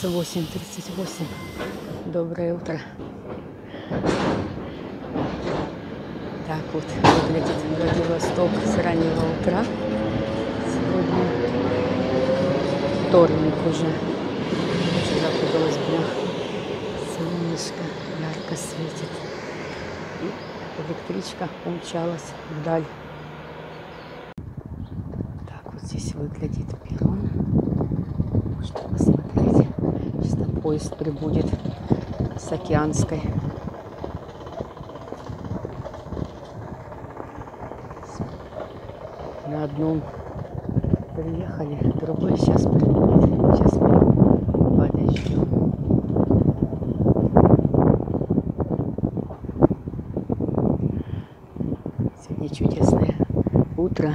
Сейчас 8.38. Доброе утро. Так вот выглядит Владивосток с раннего утра. Сегодня вторник уже. Уже запуталась дня. Солнышко ярко светит. И электричка умчалась вдаль. Так вот здесь выглядит перрон. Можно посмотреть. Сейчас поезд прибудет с Океанской. На одном приехали, другой сейчас прибудет. Сейчас мы подождем. Сегодня чудесное утро.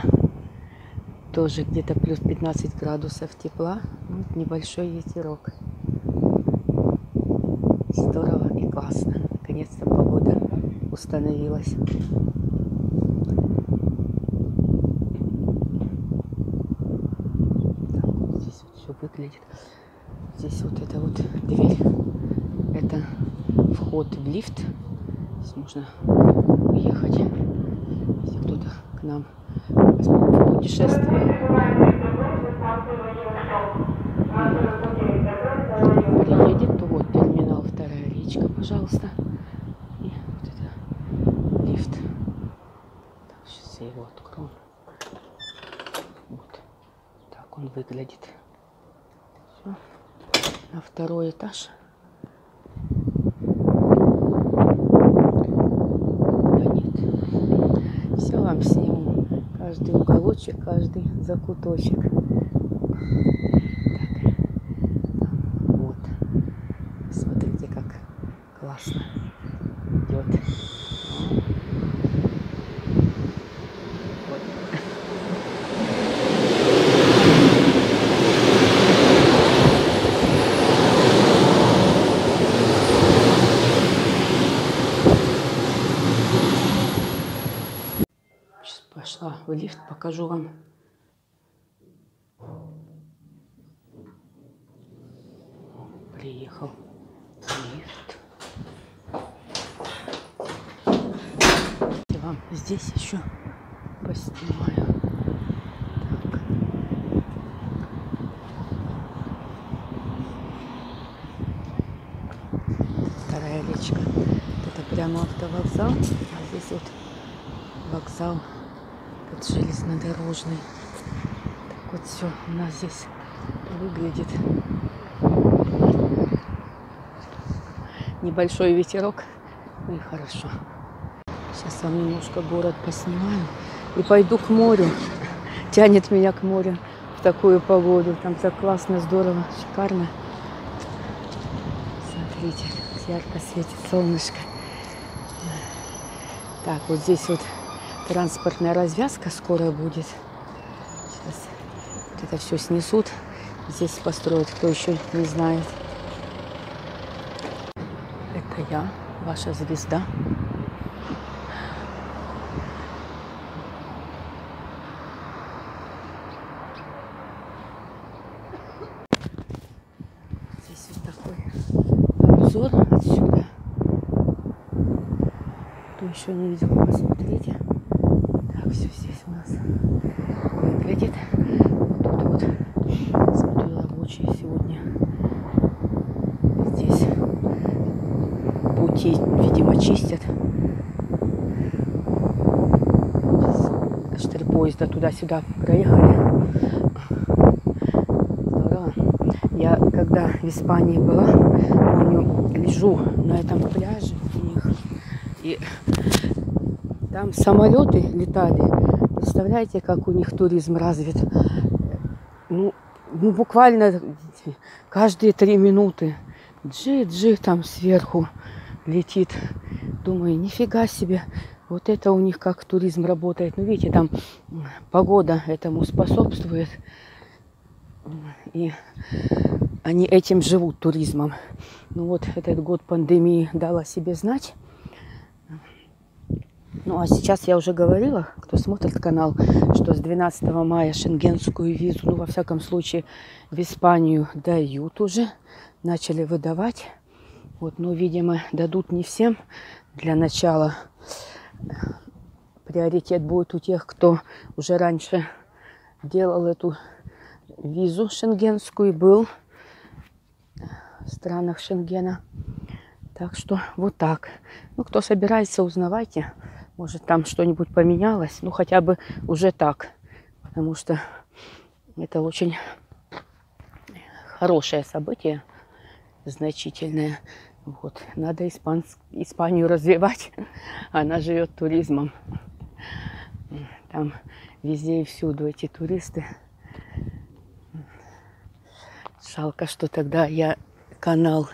Тоже где-то плюс 15 градусов тепла. Ну, небольшой ветерок. Здорово и классно. Наконец-то погода установилась. Так, вот здесь вот все выглядит. Здесь вот эта вот дверь. Это вход в лифт. Здесь можно уехать, если кто-то к нам в путешествие то вот терминал вторая речка, пожалуйста. И вот это лифт. Так, сейчас я его открою. Вот. Так он выглядит. Все. На второй этаж. Да нет. Все вам сниму. Каждый уголочек, каждый закуточек. Так. Там, вот. Смотрите, как классно идет. Вот. Сейчас в лифт, покажу вам. Приехал лифт. Я вам здесь еще поснимаю. Так. Вторая. Это прямо автовокзал. А здесь вот вокзал под железнодорожный. Так вот все у нас здесь выглядит. Небольшой ветерок. Ну и хорошо. Сейчас вам немножко город поснимаю. И пойду к морю. Тянет меня к морю в такую погоду. Там так классно, здорово, шикарно. Смотрите, ярко светит солнышко. Так, вот здесь вот транспортная развязка скоро будет. Сейчас вот это все снесут. Здесь построят, кто еще не знает. Это я, ваша звезда. Здесь вот такой обзор отсюда. Кто еще не видел, посмотрите. Так, все здесь у нас выглядит. Вот тут вот, смотрю, рабочие сегодня здесь пути, видимо, чистят. Сейчас Поезда туда-сюда проехали. Здорово. Я когда в Испании была, помню, лежу на этом пляже у них. И там самолеты летали. Представляете, как у них туризм развит? Ну, ну буквально каждые три минуты джи-джи там сверху летит. Думаю, нифига себе. Вот это у них как туризм работает. Ну, видите, там погода этому способствует. И они этим живут, туризмом. Ну вот этот год пандемии дал о себе знать. Ну а сейчас я уже говорила, кто смотрит канал, что с 12 мая шенгенскую визу, ну во всяком случае в Испанию дают уже. начали выдавать. Вот, но, видимо, дадут не всем. Для начала приоритет будет у тех, кто уже раньше делал эту визу шенгенскую и был в странах Шенгена. Так что вот так. Ну, кто собирается, узнавайте. Может, там что-нибудь поменялось. Ну, хотя бы уже так. Потому что это очень хорошее событие, значительное. Вот. Надо Испанск... Испанию развивать. Она живет туризмом. Там везде и всюду эти туристы. Жалко, что тогда я канал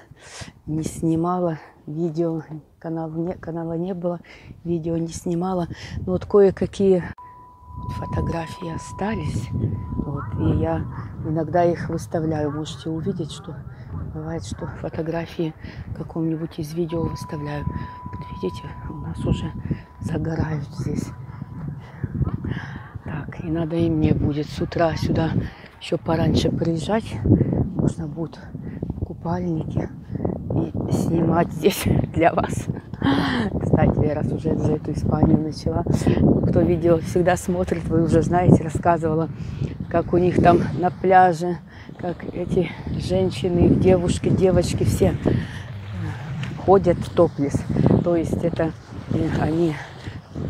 не снимала, видео, канал не, канала не было, видео не снимала. Но вот кое-какие фотографии остались. Вот, и я иногда их выставляю. Можете увидеть, что бывает, что фотографии каком-нибудь из видео выставляю. Вот видите, у нас уже загорают здесь. Так, и надо и мне будет с утра сюда еще пораньше приезжать. Можно будет купальники и снимать здесь для вас. Кстати, раз уже за эту Испанию начала, кто видео всегда смотрит, вы уже знаете, рассказывала, как у них там на пляже, как эти женщины, девушки, девочки все ходят в топлес. То есть это э, они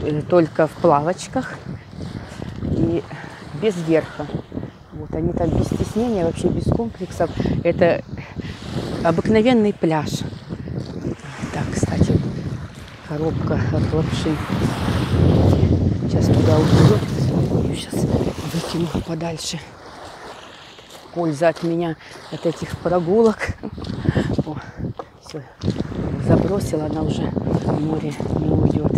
э, только в плавочках и без верха. Вот они там без стеснения, вообще без комплексов. Это обыкновенный пляж. Так, кстати, коробка от лапши. Сейчас туда уйдет. Сейчас выкину подальше. Польза от меня от этих прогулок. О, все, забросила, она уже в море не уйдет.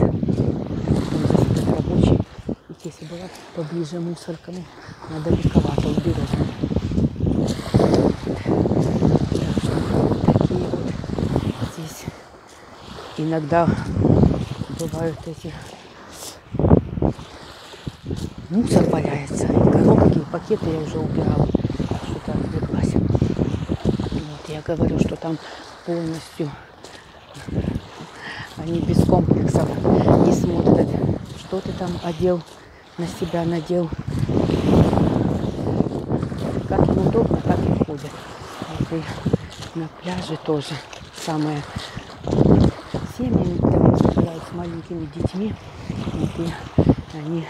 Здесь рабочий. И если была поближе мусорка, ну, она далековато уберет. иногда бывают эти мусор валяется, коробки, пакеты я уже убирала, что-то отвлеклась. Вот, я говорю, что там полностью они без комплексов не смотрят, что ты там одел, на себя надел. Как им удобно, так и ходят. Вот и на пляже тоже самое семьями, маленькими детьми, и они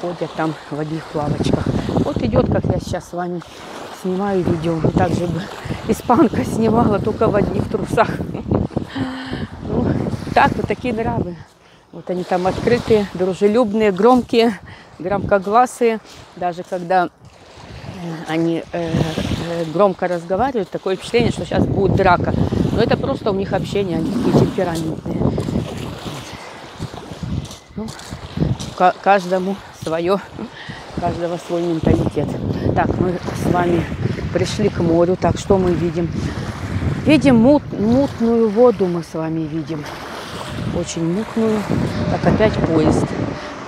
ходят там в одних плавочках. Вот идет, как я сейчас с вами снимаю видео. Также бы испанка снимала только в одних трусах. Ну, так вот такие нравы. Вот они там открытые, дружелюбные, громкие, громкогласые. Даже когда они э, э, громко разговаривают, такое впечатление, что сейчас будет драка. Но это просто у них общение, они такие темпераментные. Ну, каждому свое, каждого свой менталитет. Так, мы с вами пришли к морю. Так, что мы видим? Видим мут, мутную воду мы с вами видим. Очень мутную. Так, опять поезд.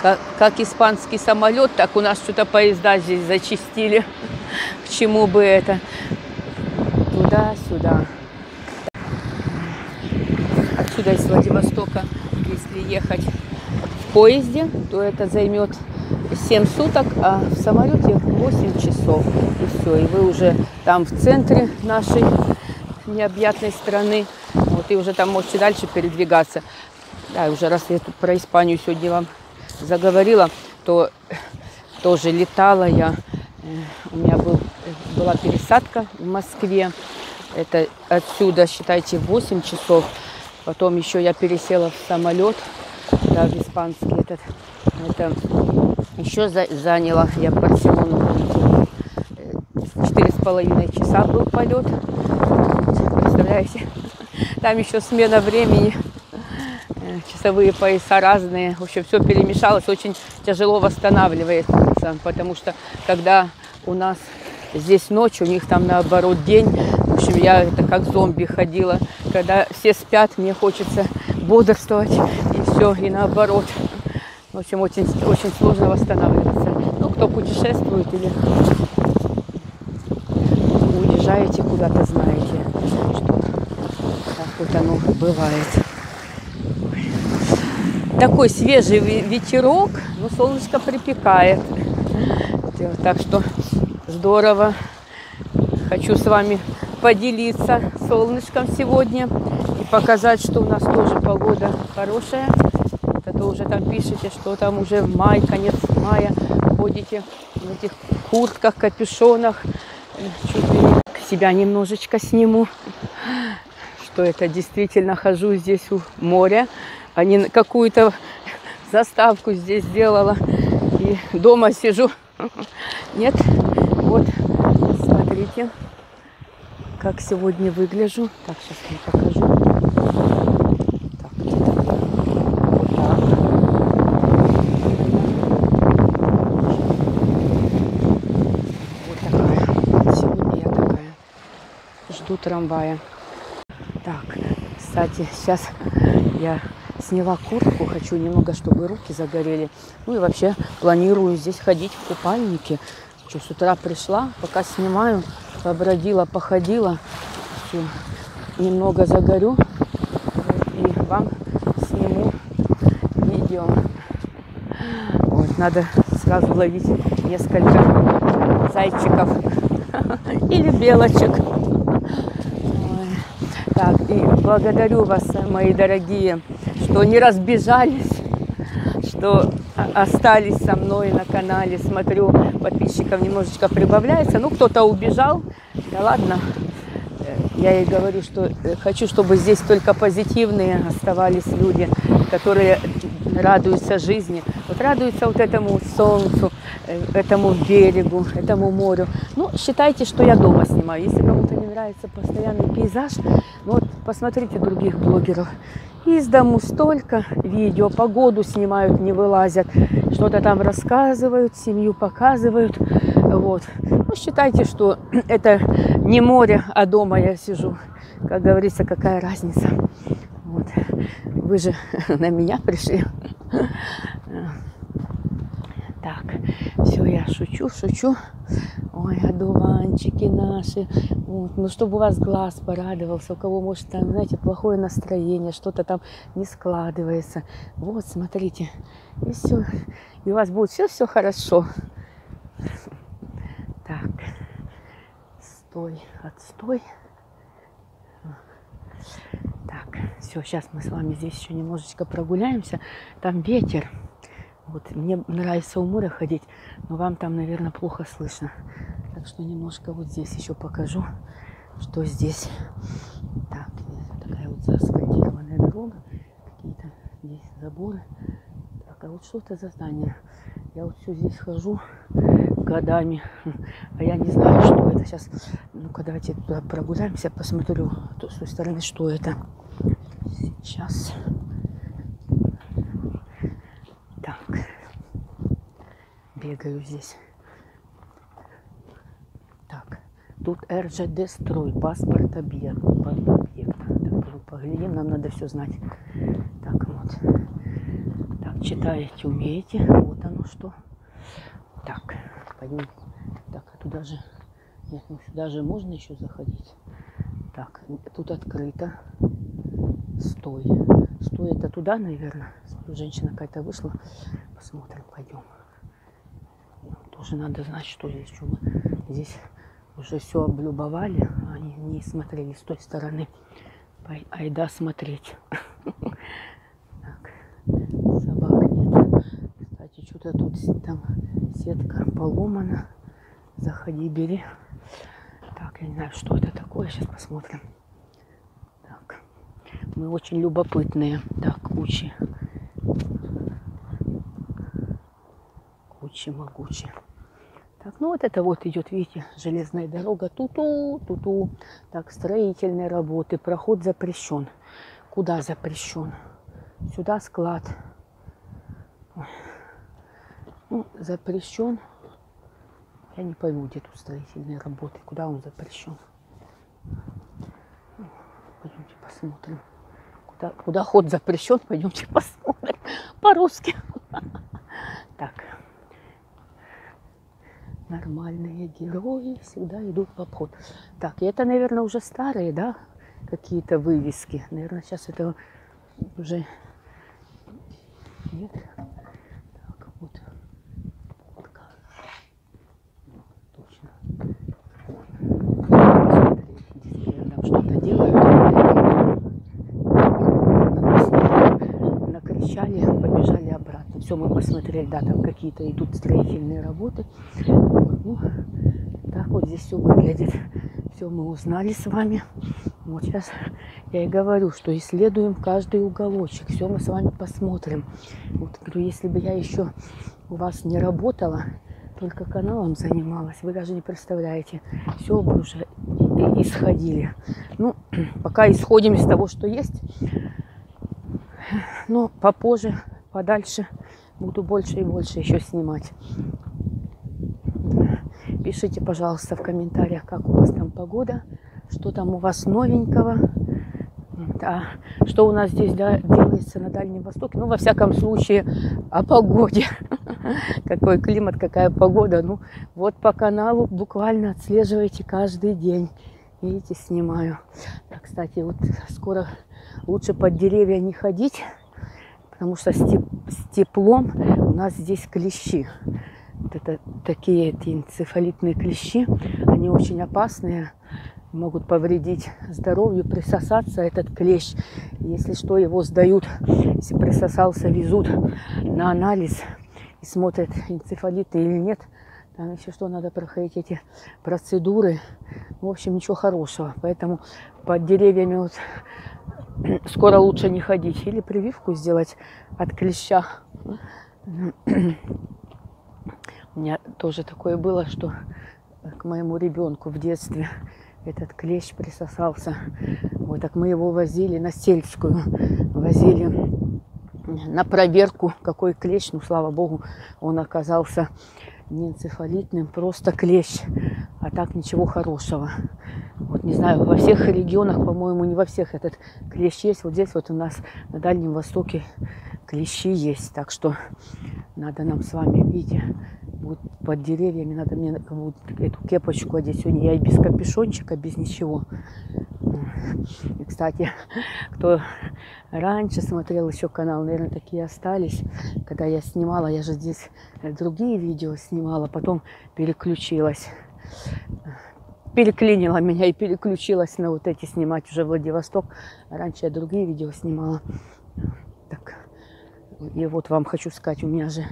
Как, как испанский самолет, так у нас что-то поезда здесь зачистили. К чему бы это? Туда-сюда. Отсюда из Владивостока, если ехать в поезде, то это займет 7 суток, а в самолете 8 часов. И все. И вы уже там в центре нашей необъятной страны. Вот, и уже там можете дальше передвигаться. Да, уже раз я тут про Испанию сегодня вам заговорила, то тоже летала я. У меня был, была пересадка в Москве. Это отсюда, считайте, 8 часов. Потом еще я пересела в самолет, да, в испанский этот. Это еще за, заняло, я в Барселону Четыре с половиной часа был полет. Представляете? Там еще смена времени часовые пояса разные. В общем, все перемешалось, очень тяжело восстанавливается, потому что когда у нас здесь ночь, у них там наоборот день. В общем, я это как зомби ходила. Когда все спят, мне хочется бодрствовать и все, и наоборот. В общем, очень, очень сложно восстанавливаться. Ну, кто путешествует или уезжаете куда-то, знаете, что так вот оно бывает. Такой свежий ветерок, но солнышко припекает. Так что здорово. Хочу с вами поделиться солнышком сегодня и показать, что у нас тоже погода хорошая. Это уже там пишете, что там уже май, конец мая ходите в этих куртках, капюшонах. Чуть ли себя немножечко сниму, что это действительно хожу здесь у моря, а не какую-то заставку здесь сделала и дома сижу. Нет, вот, смотрите, как сегодня выгляжу. Так, сейчас я покажу. Так, вот так. Вот такая. Сегодня я такая. Жду трамвая. Так, кстати, сейчас я сняла куртку, хочу немного, чтобы руки загорели. Ну и вообще планирую здесь ходить в купальнике. Что, с утра пришла, пока снимаю, побродила, походила, все, немного загорю и вам сниму видео. Вот, надо сразу ловить несколько зайчиков или белочек. Так, и благодарю вас, мои дорогие, что не разбежались, что остались со мной на канале. Смотрю, подписчиков немножечко прибавляется. Ну, кто-то убежал. Да ладно. Я ей говорю, что хочу, чтобы здесь только позитивные оставались люди, которые радуются жизни. Вот радуются вот этому солнцу, этому берегу, этому морю. Ну, считайте, что я дома снимаю. Если кому-то не нравится постоянный пейзаж, ну вот посмотрите других блогеров. Из дому столько видео, погоду снимают, не вылазят, что-то там рассказывают, семью показывают. Вот. Ну, считайте, что это не море, а дома я сижу. Как говорится, какая разница. Вот. Вы же на меня пришли. Так, все, я шучу, шучу. Ой, одуванчики наши. Вот. Ну, чтобы у вас глаз порадовался, у кого, может, там, знаете, плохое настроение, что-то там не складывается. Вот, смотрите. И все. И у вас будет все-все хорошо. Так. Стой, отстой. Так, все, сейчас мы с вами здесь еще немножечко прогуляемся. Там ветер. Вот мне нравится у моря ходить, но вам там, наверное, плохо слышно. Так что немножко вот здесь еще покажу, что здесь. Так, такая вот заасфальтированная дорога, какие-то здесь заборы. Так, а вот что это за здание? Я вот все здесь хожу годами, а я не знаю, что это сейчас. Ну-ка, давайте туда прогуляемся, посмотрю с той стороны, что это. Сейчас. Бегаю здесь. Так, тут РЖД строй, паспорт объект. Паспорт объекта. Так, поглядим, нам надо все знать. Так, вот. Так, читаете, умеете. Вот оно что. Так, пойдем. Так, а туда же... Нет, ну сюда же можно еще заходить. Так, тут открыто. Стой. Стой, это туда, наверное. Женщина какая-то вышла. Посмотрим, пойдем тоже надо знать, что здесь. Мы здесь уже все облюбовали, а они не смотрели с той стороны. Айда смотреть. Так, собак нет. Кстати, что-то тут там сетка поломана. Заходи, бери. Так, я не знаю, что это такое. Сейчас посмотрим. Так, мы очень любопытные. Так, кучи. Кучи могучие. Так, ну вот это вот идет, видите, железная дорога. Ту-ту, ту-ту. Так, строительные работы. Проход запрещен. Куда запрещен? Сюда склад. Ну, запрещен. Я не пойму, где тут строительные работы. Куда он запрещен? Пойдемте посмотрим. Куда, куда ход запрещен, пойдемте посмотрим. По-русски. Так. Нормальные герои всегда идут в обход. Так, и это, наверное, уже старые, да, какие-то вывески. Наверное, сейчас это уже нет. Так, вот. Точно. Смотри, здесь там что-то делают. Накричали, побежали обратно. Все, мы посмотрели, да, там какие-то идут строительные работы. Ну, так вот здесь все выглядит. Все мы узнали с вами. Вот сейчас я и говорю, что исследуем каждый уголочек. Все мы с вами посмотрим. Вот говорю, если бы я еще у вас не работала, только каналом занималась, вы даже не представляете, все бы уже исходили. Ну, пока исходим из того, что есть. Но попозже, подальше буду больше и больше еще снимать. Пишите, пожалуйста, в комментариях, как у вас там погода, что там у вас новенького, а что у нас здесь да, делается на Дальнем Востоке. Ну, во всяком случае, о погоде. Какой климат, какая погода. Ну, вот по каналу буквально отслеживайте каждый день. Видите, снимаю. А, кстати, вот скоро лучше под деревья не ходить, потому что с, с теплом у нас здесь клещи. Это такие эти энцефалитные клещи, они очень опасные, могут повредить здоровью, присосаться этот клещ. Если что, его сдают, если присосался, везут на анализ и смотрят, энцефалиты или нет. Там еще что, надо проходить эти процедуры. В общем, ничего хорошего. Поэтому под деревьями вот скоро лучше не ходить. Или прививку сделать от клеща. У меня тоже такое было, что к моему ребенку в детстве этот клещ присосался. Вот так мы его возили на сельскую, возили на проверку, какой клещ. Ну, слава богу, он оказался не энцефалитным, просто клещ, а так ничего хорошего. Вот не знаю, во всех регионах, по-моему, не во всех этот клещ есть. Вот здесь вот у нас на Дальнем Востоке клещи есть. Так что надо нам с вами, видите, вот под деревьями надо мне вот эту кепочку одеть. Сегодня я и без капюшончика, без ничего. И, кстати, кто раньше смотрел еще канал, наверное, такие остались. Когда я снимала, я же здесь другие видео снимала, потом переключилась. Переклинила меня и переключилась на вот эти снимать уже Владивосток. Раньше я другие видео снимала. Так, и вот вам хочу сказать, у меня же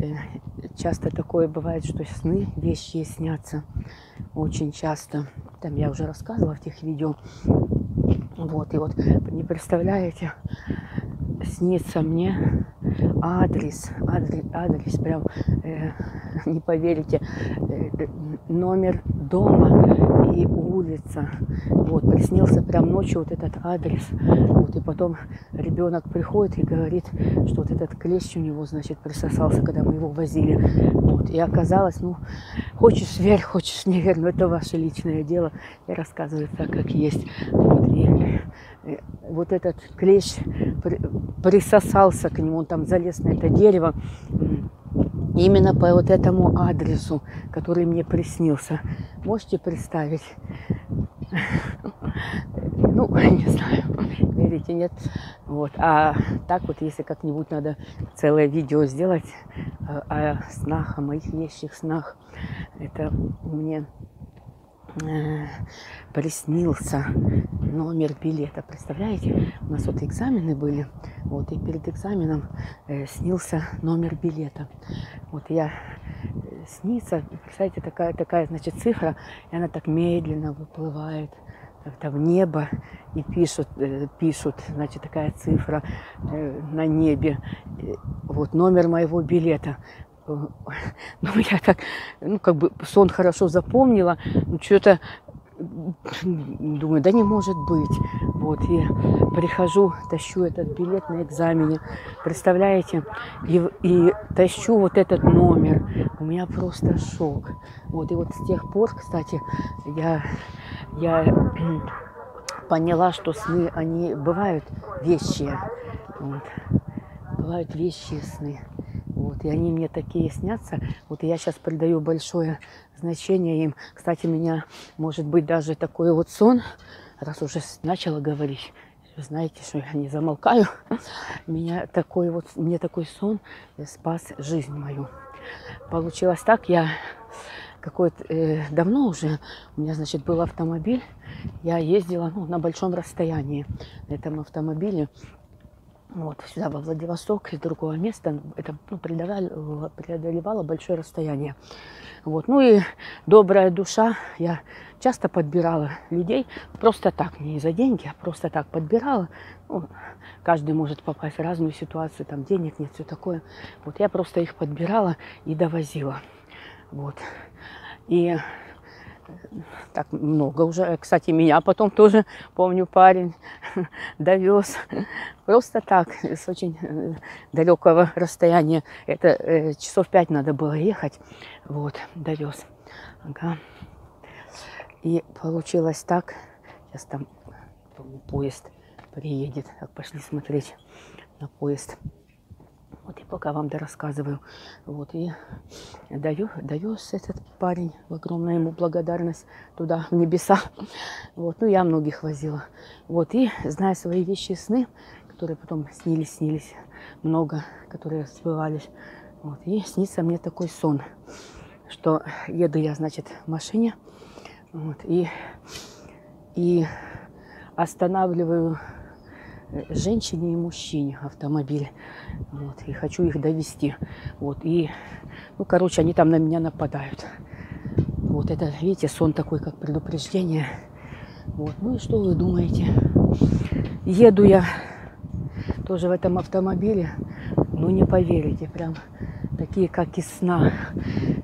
э, часто такое бывает, что сны, вещи снятся очень часто. Там я уже рассказывала в тех видео. Вот, и вот не представляете, снится мне адрес, адрес, адрес прям, э, не поверите, э, номер дома и улица. Вот, приснился прям ночью вот этот адрес. Вот, и потом ребенок приходит и говорит, что вот этот клещ у него, значит, присосался, когда мы его возили. Вот, и оказалось, ну, хочешь верь, хочешь не верь, но это ваше личное дело. Я рассказываю так, как есть. Вот, и э, вот этот клещ присосался к нему, он там залез на это дерево, именно по вот этому адресу, который мне приснился. Можете представить? Ну, не знаю, верите, нет. Вот. А так вот, если как-нибудь надо целое видео сделать о, о снах, о моих вещих снах, это мне э, приснился номер билета. Представляете, у нас вот экзамены были, вот, и перед экзаменом э, снился номер билета. Вот я э, снится, представляете, такая, такая, значит, цифра, и она так медленно выплывает как-то в небо и пишут, э, пишут, значит, такая цифра э, на небе. Вот номер моего билета. Ну, я так, ну, как бы сон хорошо запомнила, ну, что-то думаю, да не может быть. Вот, и прихожу, тащу этот билет на экзамене, представляете, и, и тащу вот этот номер. У меня просто шок. Вот, и вот с тех пор, кстати, я, я поняла, что сны, они бывают вещи. Вот. Бывают вещи сны. Вот, и они мне такие снятся. Вот и я сейчас придаю большое значение им. Кстати, меня может быть даже такой вот сон, раз уже начала говорить, вы знаете, что я не замолкаю. Меня такой вот, мне такой сон спас жизнь мою. Получилось так, я какой-то э, давно уже у меня, значит, был автомобиль. Я ездила ну, на большом расстоянии на этом автомобиле. Вот, сюда, во Владивосток, из другого места. Это ну, преодолевало, преодолевало большое расстояние. Вот. Ну и добрая душа. Я часто подбирала людей. Просто так, не за деньги, а просто так подбирала. Ну, каждый может попасть в разную ситуацию. Там денег нет, все такое. Вот я просто их подбирала и довозила. Вот. И так много уже. Кстати, меня потом тоже, помню, парень довез. Просто так, с очень э, далекого расстояния. Это э, часов пять надо было ехать. Вот, довез. Ага. И получилось так. Сейчас там поезд приедет. Так, пошли смотреть на поезд. Вот я пока вам рассказываю. Вот и даю, даю этот парень, огромная ему благодарность туда, в небеса. Вот, ну я многих возила. Вот и зная свои вещи и сны, которые потом снились, снились много, которые сбывались. Вот, и снится мне такой сон, что еду я, значит, в машине, вот, и, и останавливаю женщине и мужчине автомобиль. Вот, и хочу их довести. Вот, и, ну, короче, они там на меня нападают. Вот это, видите, сон такой, как предупреждение. Вот, ну и что вы думаете? Еду я тоже в этом автомобиле, ну не поверите, прям такие, как из сна,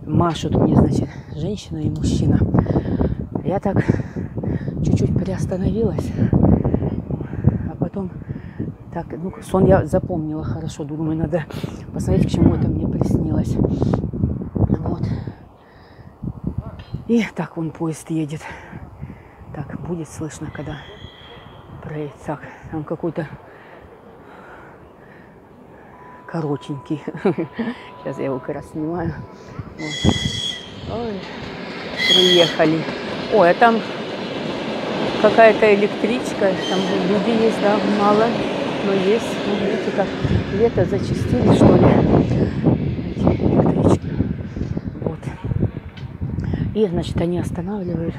машут мне, значит, женщина и мужчина. Я так чуть-чуть приостановилась, потом так, ну, сон я запомнила хорошо. Думаю, надо посмотреть, к чему это мне приснилось. Вот. И так вон поезд едет. Так, будет слышно, когда проедет. Так, там какой-то коротенький. Сейчас я его как раз снимаю. Вот. Ой, приехали. Ой, а там какая-то электричка, там люди есть, да, мало, но есть. Ну, видите, как лето зачистили, что ли, эти. Вот. И, значит, они останавливают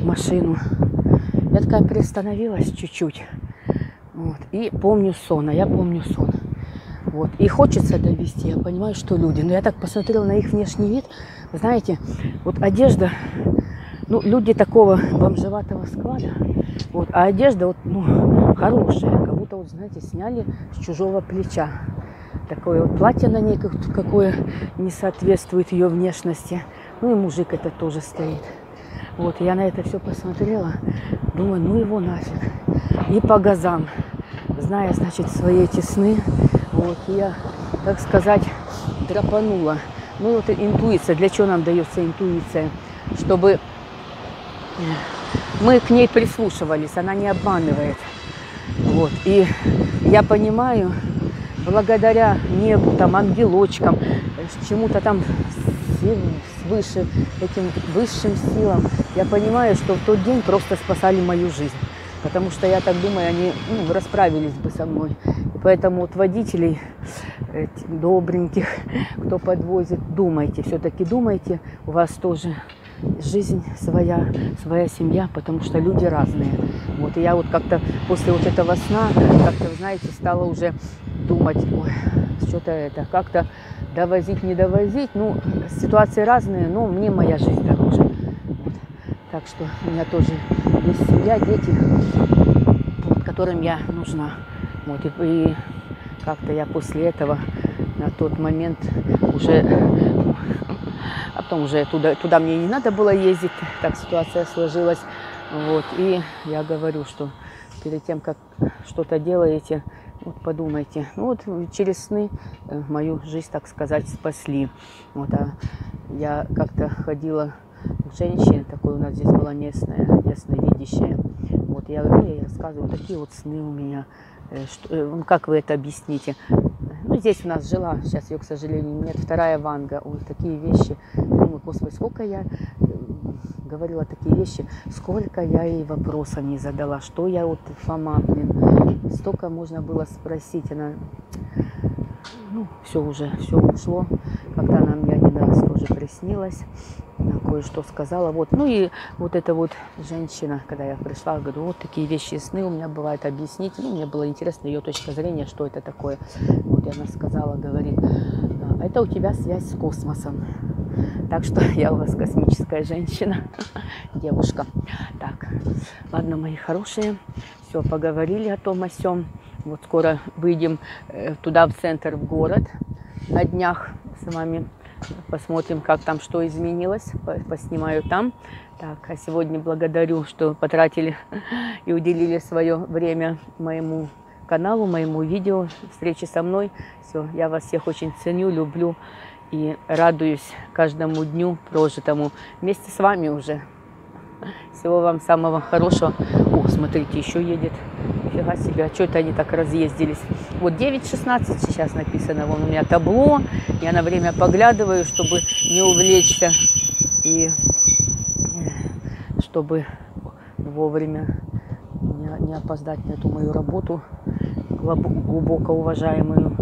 машину. Я такая приостановилась чуть-чуть. Вот. И помню сон, а я помню сон. Вот. И хочется довести, я понимаю, что люди. Но я так посмотрела на их внешний вид. Знаете, вот одежда ну, люди такого бомжеватого склада, вот, а одежда вот, ну, хорошая, как будто, вот, знаете, сняли с чужого плеча. Такое вот платье на ней какое не соответствует ее внешности. Ну и мужик это тоже стоит. Вот, я на это все посмотрела, думаю, ну его нафиг. И по газам, зная, значит, свои эти сны, вот, я, так сказать, драпанула. Ну вот интуиция, для чего нам дается интуиция? Чтобы мы к ней прислушивались, она не обманывает. Вот. И я понимаю, благодаря небу, там, ангелочкам, чему-то там свыше, этим высшим силам, я понимаю, что в тот день просто спасали мою жизнь. Потому что я так думаю, они ну, расправились бы со мной. Поэтому вот водителей добреньких, кто подвозит, думайте, все-таки думайте, у вас тоже жизнь своя, своя семья, потому что люди разные. Вот, и я вот как-то после вот этого сна, как-то, знаете, стала уже думать, ой, что-то это, как-то довозить, не довозить. Ну, ситуации разные, но мне моя жизнь дороже. Вот. Так что у меня тоже есть семья, дети, вот, которым я нужна. Вот, и, и как-то я после этого на тот момент уже а потом уже туда, туда мне не надо было ездить, так ситуация сложилась. Вот. И я говорю, что перед тем, как что-то делаете, вот подумайте. Ну вот через сны э, мою жизнь, так сказать, спасли. Вот, а я как-то ходила к женщине, такой у нас здесь была местная, ясновидящая. Вот я говорю, я рассказываю, такие вот сны у меня. Э, что, э, ну, как вы это объясните? Ну, здесь у нас жила, сейчас ее, к сожалению, нет, вторая Ванга. Ой, такие вещи. Думаю, господи, сколько я э, говорила такие вещи, сколько я ей вопросов не задала, что я вот Фома, блин, столько можно было спросить, она, ну, все уже, все ушло, когда она мне один раз тоже приснилась, кое-что сказала, вот, ну и вот эта вот женщина, когда я пришла, говорю, вот такие вещи сны у меня бывает, объяснить, ну, мне было интересно ее точка зрения, что это такое, вот и она сказала, говорит, «А, это у тебя связь с космосом, так что я у вас космическая женщина, девушка. Так, ладно, мои хорошие, все, поговорили о том, о сём. Вот скоро выйдем э, туда, в центр, в город, на днях с вами. Посмотрим, как там что изменилось, по- поснимаю там. Так, а сегодня благодарю, что потратили и уделили свое время моему каналу, моему видео, встречи со мной. Все, я вас всех очень ценю, люблю и радуюсь каждому дню прожитому вместе с вами уже. Всего вам самого хорошего. О, смотрите, еще едет. Нифига себе, а что это они так разъездились? Вот 9.16 сейчас написано, вон у меня табло. Я на время поглядываю, чтобы не увлечься и э, чтобы вовремя не, не опоздать на эту мою работу глубо- глубоко уважаемую.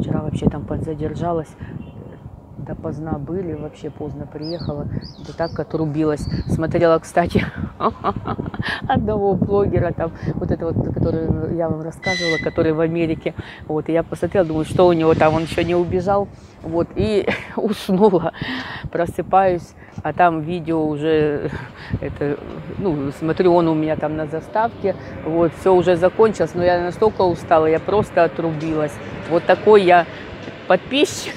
Вчера вообще там подзадержалась. Допоздна были, вообще поздно приехала. Да так отрубилась. Смотрела, кстати, одного блогера там, вот это вот, который я вам рассказывала, который в Америке. Вот, и я посмотрела, думаю, что у него там, он еще не убежал. Вот, и уснула. Просыпаюсь, а там видео уже, это, ну, смотрю, он у меня там на заставке. Вот, все уже закончилось, но я настолько устала, я просто отрубилась. Вот такой я подписчик.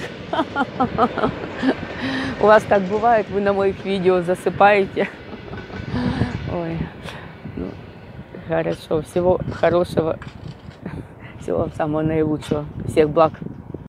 У вас так бывает, вы на моих видео засыпаете. Ой, ну, хорошо, всего хорошего, всего самого наилучшего. Всех благ.